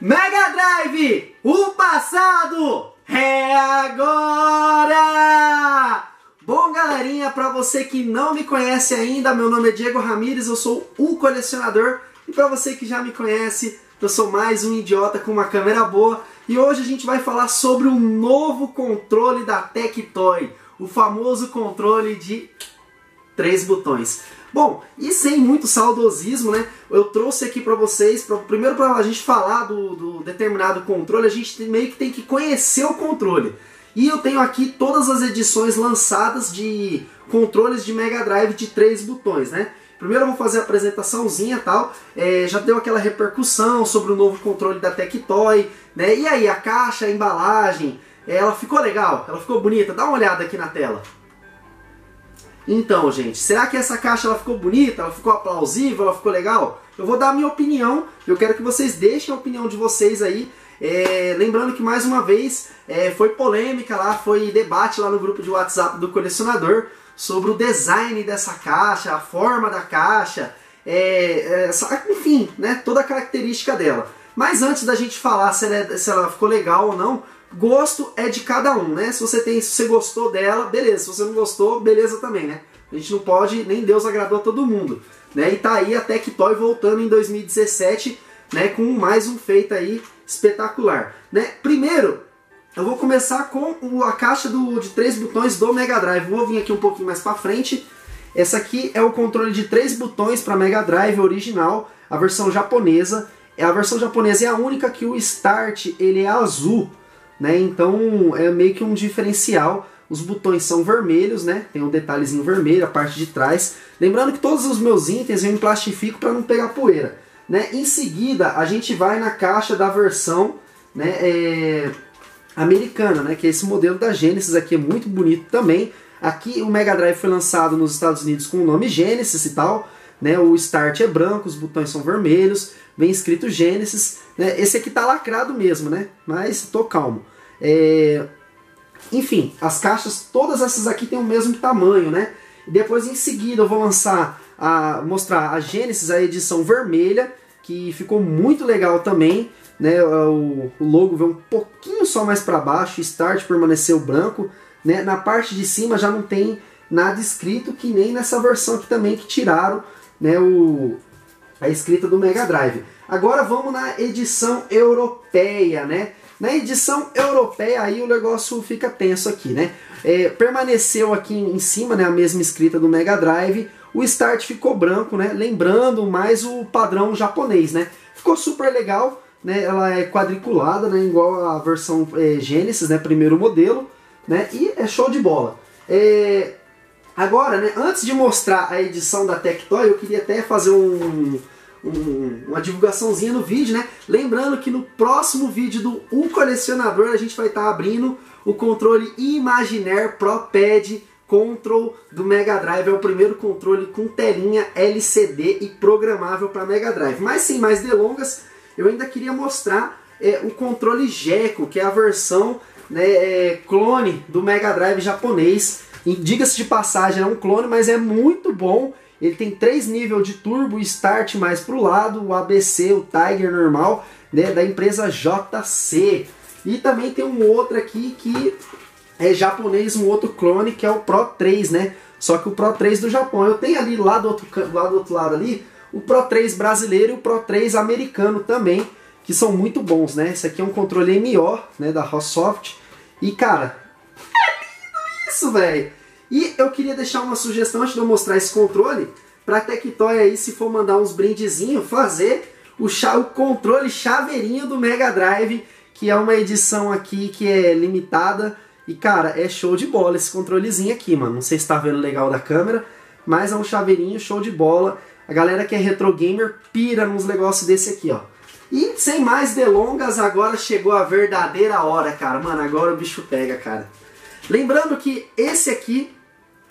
Mega Drive, o passado é agora! Bom, galerinha, para você que não me conhece ainda, meu nome é Diego Ramires, eu sou um colecionador. E para você que já me conhece, eu sou mais um idiota com uma câmera boa. E hoje a gente vai falar sobre o novo controle da Tectoy, o famoso controle de três botões. Bom, e sem muito saudosismo, né? Eu trouxe aqui para vocês, pra, primeiro para a gente falar do, do, determinado controle, a gente meio que tem que conhecer o controle. E eu tenho aqui todas as edições lançadas de controles de Mega Drive de três botões, né? Primeiro eu vou fazer a apresentaçãozinha e tal, é, já deu aquela repercussão sobre o novo controle da Tectoy, né? E aí, a caixa, a embalagem, ela ficou legal? Ela ficou bonita? Dá uma olhada aqui na tela. Então, gente, será que essa caixa ela ficou bonita? Ela ficou aplausível? Ela ficou legal? Eu vou dar a minha opinião. Eu quero que vocês deixem a opinião de vocês aí. É, lembrando que mais uma vez é, foi polêmica lá, foi debate lá no grupo de WhatsApp do colecionador sobre o design dessa caixa, a forma da caixa, é, é enfim, né, toda a característica dela. Mas antes da gente falar se ela, se ela ficou legal ou não, gosto é de cada um, né? Se você tem, se você gostou dela, beleza. Se você não gostou, beleza também, né? A gente não pode, nem Deus agradou a todo mundo. Né? E tá aí a Tectoy voltando em 2017, né, com mais um feito aí espetacular. Né? Primeiro, eu vou começar com a caixa do, de três botões do Mega Drive. Vou vir aqui um pouquinho mais para frente. Essa aqui é o controle de três botões para Mega Drive original, a versão japonesa. É a versão japonesa é a única que o Start ele é azul, né? Então é meio que um diferencial. Os botões são vermelhos, né? Tem um detalhezinho vermelho, a parte de trás. Lembrando que todos os meus itens eu emplastifico para não pegar poeira. Né? Em seguida, a gente vai na caixa da versão né, é, americana, né? Que é esse modelo da Genesis aqui, é muito bonito também. Aqui o Mega Drive foi lançado nos Estados Unidos com o nome Genesis e tal. Né? O Start é branco, os botões são vermelhos, vem escrito Genesis. Né? Esse aqui tá lacrado mesmo, né? Mas tô calmo. É... Enfim, as caixas, todas essas aqui têm o mesmo tamanho, né? Depois em seguida eu vou lançar, a, mostrar a Genesis, a edição vermelha, que ficou muito legal também. Né? O logo veio um pouquinho só mais para baixo, Start permaneceu branco. Né? Na parte de cima já não tem nada escrito, que nem nessa versão aqui também que tiraram né, o, a escrita do Mega Drive. Agora vamos na edição europeia, né? Na edição europeia aí o negócio fica tenso aqui, né? É, permaneceu aqui em cima né, a mesma escrita do Mega Drive, o Start ficou branco, né? Lembrando mais o padrão japonês, né? Ficou super legal, né? Ela é quadriculada, né? Igual a versão é, Genesis, né? Primeiro modelo, né? E é show de bola. É... Agora, né? Antes de mostrar a edição da Tectoy, eu queria até fazer um um, uma divulgaçãozinha no vídeo, né? Lembrando que no próximo vídeo do Um Colecionador a gente vai estar tá abrindo o controle Imaginaire Pro Pad Control do Mega Drive. É o primeiro controle com telinha LCD e programável para Mega Drive. Mas sem mais delongas, eu ainda queria mostrar é, o controle Geco, que é a versão né, é, clone do Mega Drive japonês. Diga-se de passagem, é um clone, mas é muito bom ele tem três níveis de turbo, start mais para o lado, o ABC, o Tiger normal, né, da empresa JC. E também tem um outro aqui que é japonês, um outro clone, que é o Pro 3, né? Só que o Pro 3 do Japão. Eu tenho ali lá do outro, lá do outro lado ali, o Pro 3 brasileiro e o Pro 3 americano também, que são muito bons, né? Esse aqui é um controle MO, né, da Rossoft. E, cara, é lindo isso, velho! E eu queria deixar uma sugestão antes de eu mostrar esse controle, para Tectoy aí, se for mandar uns brindezinhos, fazer o, o controle chaveirinho do Mega Drive, que é uma edição aqui que é limitada. E cara, é show de bola esse controlezinho aqui, mano. Não sei se está vendo legal da câmera, mas é um chaveirinho show de bola. A galera que é retro gamer pira nos negócios desse aqui, ó. E sem mais delongas, agora chegou a verdadeira hora, cara. Mano, agora o bicho pega, cara. Lembrando que esse aqui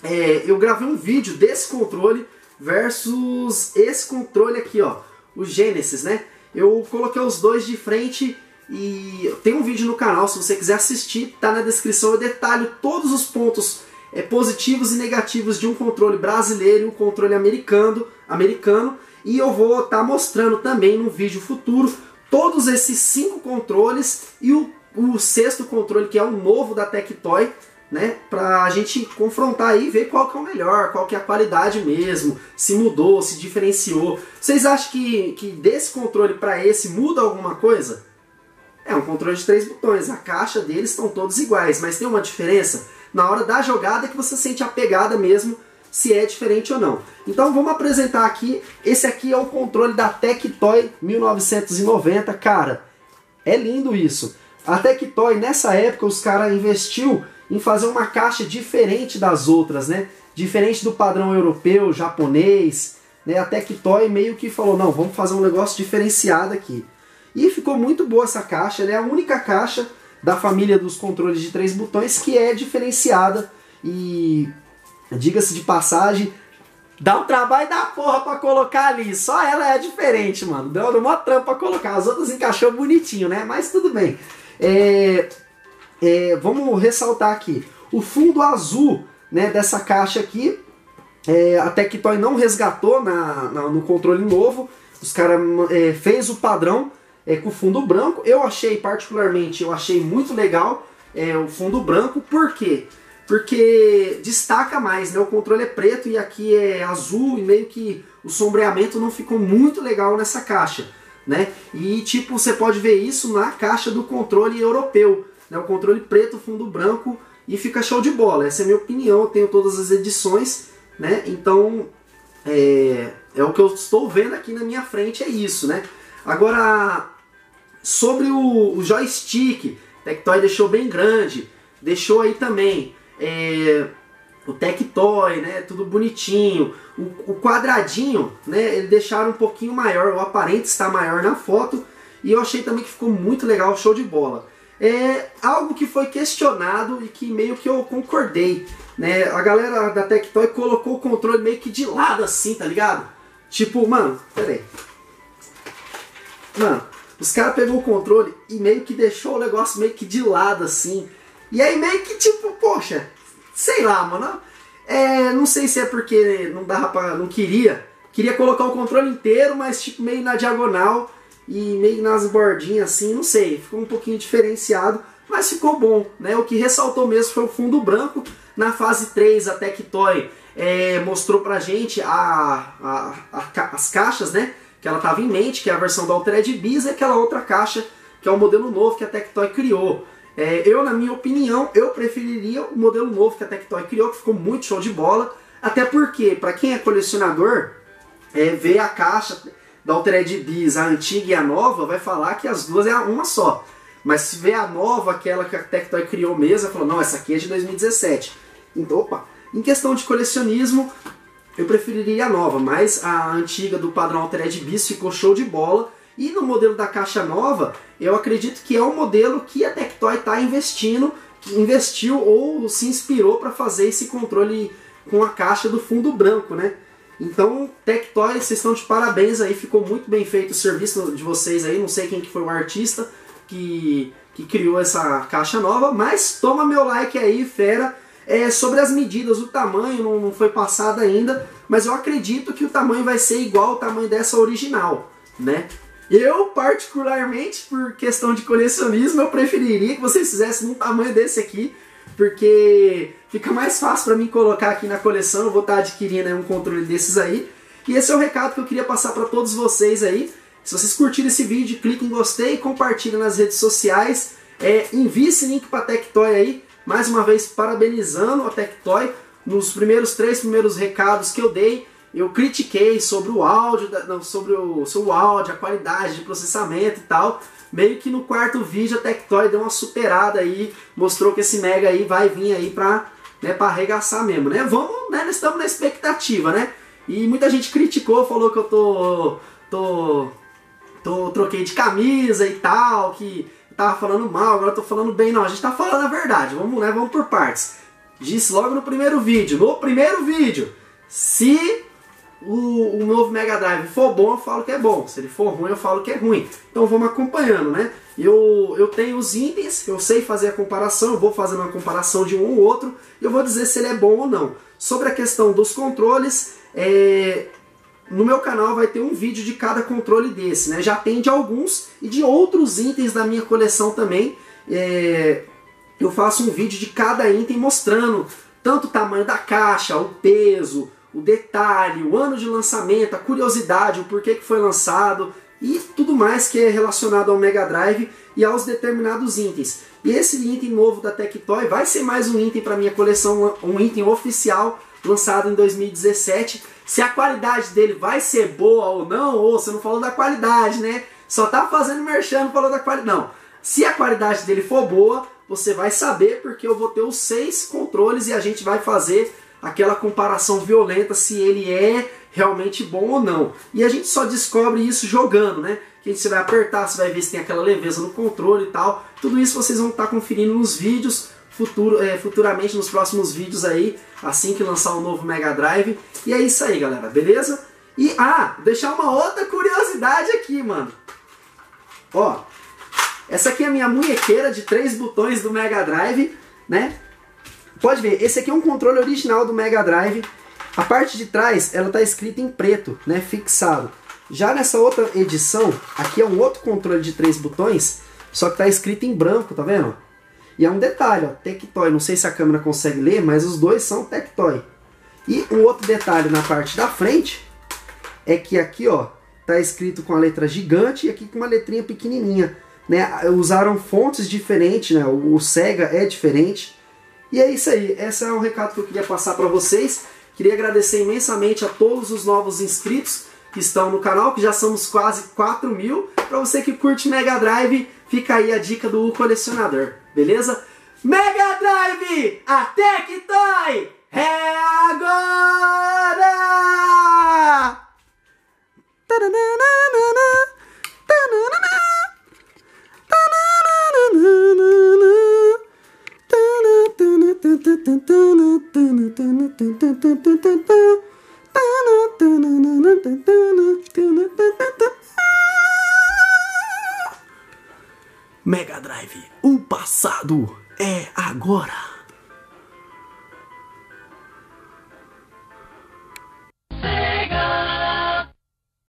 é, eu gravei um vídeo desse controle versus esse controle aqui, ó, o Genesis, né? Eu coloquei os dois de frente e tem um vídeo no canal, se você quiser assistir, tá na descrição, eu detalho todos os pontos é, positivos e negativos de um controle brasileiro e um controle americano, americano. E eu vou estar tá mostrando também no vídeo futuro todos esses cinco controles e o, o sexto controle, que é o novo da Tectoy, né, pra gente confrontar aí e ver qual que é o melhor, qual que é a qualidade mesmo, se mudou, se diferenciou. Vocês acham que, que desse controle para esse muda alguma coisa? É um controle de três botões, a caixa deles estão todos iguais, mas tem uma diferença na hora da jogada que você sente a pegada mesmo, se é diferente ou não. Então vamos apresentar aqui, esse aqui é o controle da Tectoy 1990, cara, é lindo isso. A Tectoy nessa época os caras investiu em fazer uma caixa diferente das outras, né? Diferente do padrão europeu, japonês, né? A Tectoy meio que falou, não, vamos fazer um negócio diferenciado aqui. E ficou muito boa essa caixa, ela é a única caixa da família dos controles de três botões que é diferenciada e diga-se de passagem, dá um trabalho da porra pra colocar ali. Só ela é diferente, mano. Deu uma trampa pra colocar. As outras encaixou bonitinho, né? Mas tudo bem. É, é, vamos ressaltar aqui. O fundo azul né, dessa caixa aqui, é, a Tectoy não resgatou na, na, no controle novo. Os caras é, fez o padrão é, com fundo branco. Eu achei, particularmente, eu achei muito legal é, o fundo branco. Por quê? Porque destaca mais, né? O controle é preto e aqui é azul e meio que o sombreamento não ficou muito legal nessa caixa, né? E tipo, você pode ver isso na caixa do controle europeu, né? O controle preto, fundo branco e fica show de bola. Essa é a minha opinião, eu tenho todas as edições, né? Então, é, é o que eu estou vendo aqui na minha frente, é isso, né? Agora, sobre o, o joystick, Tectoy deixou bem grande, deixou aí também é, o Tectoy, né, tudo bonitinho. O, o, quadradinho, né, eles deixaram um pouquinho maior, o aparente está maior na foto. E eu achei também que ficou muito legal, show de bola. É algo que foi questionado e que meio que eu concordei. Né? A galera da Tectoy colocou o controle meio que de lado assim, tá ligado? Tipo, mano, peraí. Mano, os caras pegou o controle e meio que deixou o negócio meio que de lado assim. E aí meio que tipo, poxa, sei lá, mano. É, não sei se é porque não dava pra, não queria. Queria colocar o controle inteiro, mas tipo meio na diagonal e meio nas bordinhas assim, não sei. Ficou um pouquinho diferenciado, mas ficou bom, né? O que ressaltou mesmo foi o fundo branco. Na fase 3, a Tectoy é, mostrou pra gente a, a, a, as caixas, né? Que ela tava em mente, que é a versão da Altered Beast e aquela outra caixa, que é o modelo novo que a Tectoy criou. É, eu, na minha opinião, eu preferiria o modelo novo que a Tectoy criou, que ficou muito show de bola. Até porque, para quem é colecionador, é, ver a caixa da Altered Beast, a antiga e a nova, vai falar que as duas é uma só. Mas se ver a nova, aquela que a Tectoy criou mesmo, falou, não, essa aqui é de 2017. Então, opa, em questão de colecionismo, eu preferiria a nova, mas a antiga do padrão Altered Beast ficou show de bola. E no modelo da caixa nova, eu acredito que é um modelo que a Tectoy está investindo, investiu ou se inspirou para fazer esse controle com a caixa do fundo branco, né? Então, Tectoy, vocês estão de parabéns aí, ficou muito bem feito o serviço de vocês aí, não sei quem que foi o artista que, que criou essa caixa nova, mas toma meu like aí, fera. É, sobre as medidas, o tamanho não, não foi passado ainda, mas eu acredito que o tamanho vai ser igual ao tamanho dessa original, né? Eu, particularmente, por questão de colecionismo, eu preferiria que vocês fizessem um tamanho desse aqui, porque fica mais fácil para mim colocar aqui na coleção, eu vou estar adquirindo um controle desses aí. E esse é o recado que eu queria passar para todos vocês aí. Se vocês curtiram esse vídeo, clique em gostei, compartilhe nas redes sociais, é, envie esse link para a Tectoy aí. Mais uma vez, parabenizando a Tectoy nos primeiros três primeiros recados que eu dei eu critiquei sobre o áudio, sobre, o, o áudio, a qualidade de processamento e tal. Meio que no quarto vídeo a Tectoy deu uma superada aí, mostrou que esse Mega aí vai vir aí pra, né, pra arregaçar mesmo, né? Vamos, né, nós estamos na expectativa, né? E muita gente criticou, falou que eu tô, tô, tô troquei de camisa e tal, que tava falando mal, agora eu tô falando bem. Não, a gente tá falando a verdade, vamos, né, vamos por partes. Disse logo no primeiro vídeo, no primeiro vídeo, se o, o novo Mega Drive for bom, eu falo que é bom. Se ele for ruim, eu falo que é ruim. Então vamos acompanhando, né? Eu, eu tenho os itens, eu sei fazer a comparação, eu vou fazendo uma comparação de um ou outro, e eu vou dizer se ele é bom ou não. Sobre a questão dos controles, é, no meu canal vai ter um vídeo de cada controle desse, né? Já tem de alguns e de outros itens da minha coleção também. É, eu faço um vídeo de cada item mostrando tanto o tamanho da caixa, o peso, o detalhe, o ano de lançamento, a curiosidade, o porquê que foi lançado e tudo mais que é relacionado ao Mega Drive e aos determinados itens. E esse item novo da Tectoy vai ser mais um item para minha coleção, um item oficial lançado em 2017. Se a qualidade dele vai ser boa ou não, ou você não falou da qualidade, né? Só tá fazendo merchan, falou da qualidade. Não. Se a qualidade dele for boa, você vai saber porque eu vou ter os seis controles e a gente vai fazer aquela comparação violenta se ele é realmente bom ou não. E a gente só descobre isso jogando, né? Que você vai apertar, você vai ver se tem aquela leveza no controle e tal. Tudo isso vocês vão estar conferindo nos vídeos futuro, é, futuramente nos próximos vídeos aí, assim que lançar o um novo Mega Drive. E é isso aí, galera, beleza? E, ah, deixar uma outra curiosidade aqui, mano. Ó, essa aqui é a minha munhequeira de três botões do Mega Drive, né? Pode ver, esse aqui é um controle original do Mega Drive. A parte de trás, ela tá escrita em preto, né, fixado. Já nessa outra edição, aqui é um outro controle de três botões, só que tá escrito em branco, tá vendo? E é um detalhe, ó, Tectoy, não sei se a câmera consegue ler, mas os dois são Tectoy. E um outro detalhe na parte da frente é que aqui, ó, tá escrito com a letra gigante e aqui com uma letrinha pequenininha, né? Usaram fontes diferentes, né? O Sega é diferente. E é isso aí, esse é o recado que eu queria passar para vocês. Queria agradecer imensamente a todos os novos inscritos que estão no canal, que já somos quase 4 mil. Para você que curte Mega Drive, fica aí a dica do colecionador beleza? Mega Drive, a Tectoy é agora! Mega Drive, o passado é agora.